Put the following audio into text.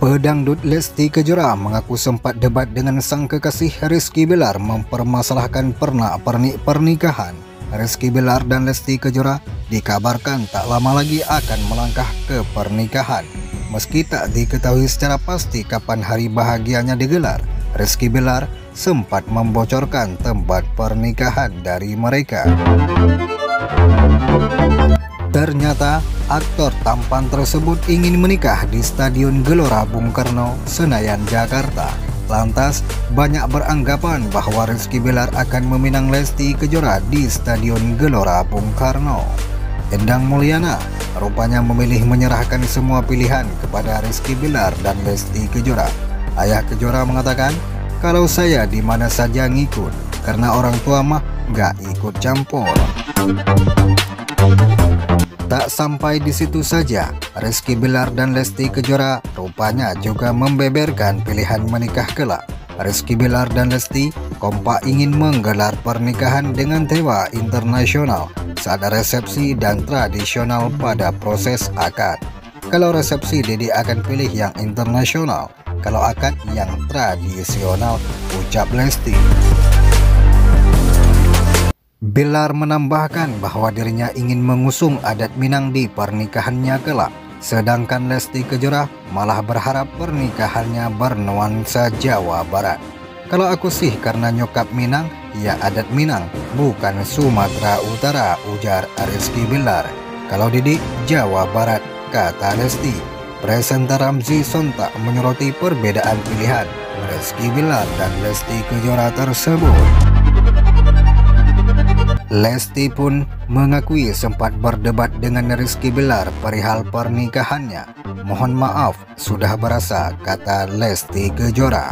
Pedangdut Lesti Kejora mengaku sempat debat dengan sang kekasih Rizky Bilar mempermasalahkan pernak-pernik pernikahan. Rizky Bilar dan Lesti Kejora dikabarkan tak lama lagi akan melangkah ke pernikahan. Meski tak diketahui secara pasti kapan hari bahagianya digelar, Rizky Bilar sempat membocorkan tempat pernikahan dari mereka. Ternyata aktor tampan tersebut ingin menikah di Stadion Gelora Bung Karno, Senayan, Jakarta. Lantas, banyak beranggapan bahwa Rizky Bilar akan meminang Lesti Kejora di Stadion Gelora Bung Karno. Endang Mulyana rupanya memilih menyerahkan semua pilihan kepada Rizky Bilar dan Lesti Kejora. Ayah Kejora mengatakan, kalau saya di mana saja ngikut, karena orang tua mah nggak ikut campur. Tak sampai di situ saja, Rizky Bilar dan Lesti Kejora rupanya juga membeberkan pilihan menikah kelak. Rizky Bilar dan Lesti kompak ingin menggelar pernikahan dengan tewa internasional saat resepsi dan tradisional pada proses akad. Kalau resepsi Dedi akan pilih yang internasional, kalau akad yang tradisional, ucap Lesti. Bilar menambahkan bahwa dirinya ingin mengusung adat Minang di pernikahannya kelak. Sedangkan Lesti Kejora malah berharap pernikahannya bernuansa Jawa Barat. Kalau aku sih karena nyokap Minang, ya adat Minang, bukan Sumatera Utara, ujar Rizky Bilar. Kalau Didi, Jawa Barat, kata Lesti. Presenter Ramzi sontak menyoroti perbedaan pilihan Rizky Bilar dan Lesti Kejora tersebut. Lesti pun mengakui sempat berdebat dengan Rizky Bilar perihal pernikahannya. Mohon maaf, sudah berasa, kata Lesti Kejora.